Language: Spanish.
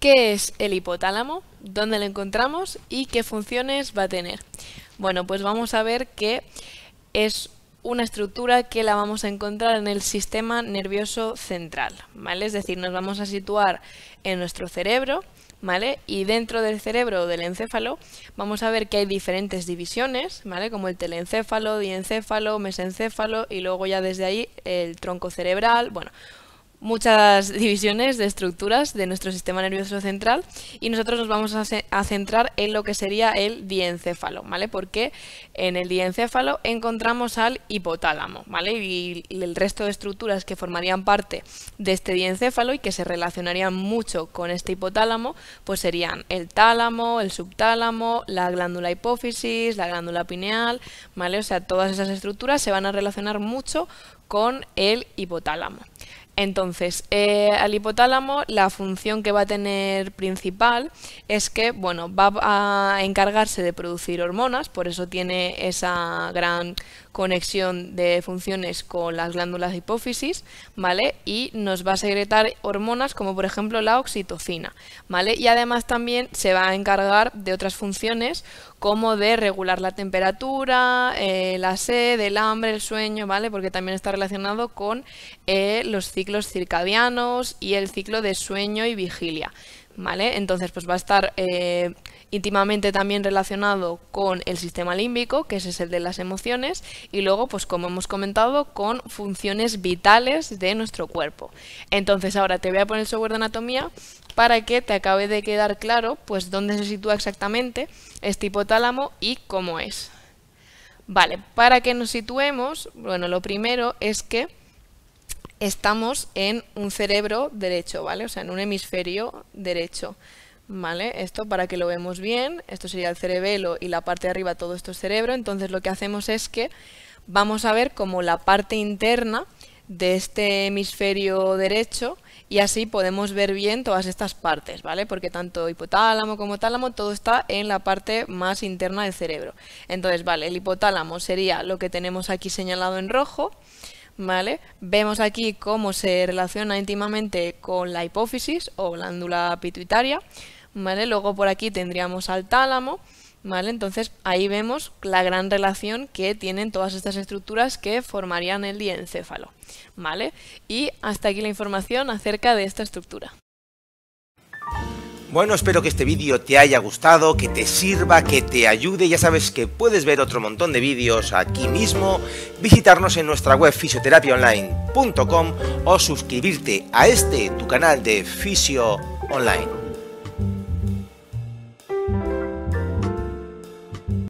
¿Qué es el hipotálamo? ¿Dónde lo encontramos? ¿Y qué funciones va a tener? Bueno, pues vamos a ver que es una estructura que la vamos a encontrar en el sistema nervioso central, ¿vale? Es decir, nos vamos a situar en nuestro cerebro, ¿vale? Y dentro del cerebro o del encéfalo vamos a ver que hay diferentes divisiones, ¿vale? Como el telencéfalo, diencéfalo, mesencéfalo y luego ya desde ahí el tronco cerebral, bueno, muchas divisiones de estructuras de nuestro sistema nervioso central y nosotros nos vamos a, centrar en lo que sería el diencéfalo, ¿vale? Porque en el diencéfalo encontramos al hipotálamo, ¿vale? Y, el resto de estructuras que formarían parte de este diencéfalo y que se relacionarían mucho con este hipotálamo, pues serían el tálamo, el subtálamo, la glándula hipófisis, la glándula pineal, ¿vale? O sea, todas esas estructuras se van a relacionar mucho con el hipotálamo. Entonces, eh, al hipotálamo la función que va a tener principal es que, bueno, va a encargarse de producir hormonas, por eso tiene esa gran conexión de funciones con las glándulas de hipófisis, ¿vale? Y nos va a secretar hormonas como por ejemplo la oxitocina, ¿vale? Y además también se va a encargar de otras funciones como de regular la temperatura, eh, la sed, el hambre, el sueño, ¿vale? Porque también está relacionado con eh, los ciclos circadianos y el ciclo de sueño y vigilia. ¿Vale? Entonces, pues va a estar eh, íntimamente también relacionado con el sistema límbico, que es el de las emociones, y luego, pues como hemos comentado, con funciones vitales de nuestro cuerpo. Entonces, ahora te voy a poner el software de anatomía para que te acabe de quedar claro, pues dónde se sitúa exactamente este hipotálamo y cómo es. Vale, para que nos situemos, bueno, lo primero es que estamos en un cerebro derecho, ¿vale? O sea, en un hemisferio derecho, ¿vale? Esto para que lo vemos bien, esto sería el cerebelo y la parte de arriba todo esto es cerebro, entonces lo que hacemos es que vamos a ver como la parte interna de este hemisferio derecho y así podemos ver bien todas estas partes, ¿vale? Porque tanto hipotálamo como tálamo todo está en la parte más interna del cerebro. Entonces, vale, el hipotálamo sería lo que tenemos aquí señalado en rojo, ¿vale? Vemos aquí cómo se relaciona íntimamente con la hipófisis o glándula pituitaria, ¿vale? Luego por aquí tendríamos al tálamo, ¿vale? Entonces ahí vemos la gran relación que tienen todas estas estructuras que formarían el diencéfalo, ¿vale? Y hasta aquí la información acerca de esta estructura. Bueno, espero que este vídeo te haya gustado, que te sirva, que te ayude. Ya sabes que puedes ver otro montón de vídeos aquí mismo, visitarnos en nuestra web fisioterapiaonline.com o suscribirte a este, tu canal de Fisio Online.